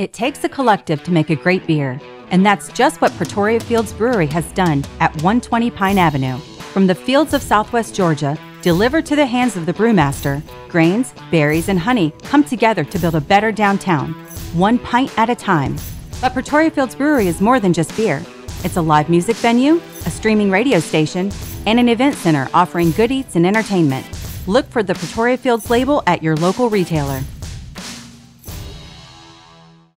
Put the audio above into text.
It takes a collective to make a great beer, and that's just what Pretoria Fields Brewery has done at 120 Pine Avenue. From the fields of southwest Georgia, delivered to the hands of the brewmaster, grains, berries, and honey come together to build a better downtown, one pint at a time. But Pretoria Fields Brewery is more than just beer. It's a live music venue, a streaming radio station, and an event center offering good eats and entertainment. Look for the Pretoria Fields label at your local retailer.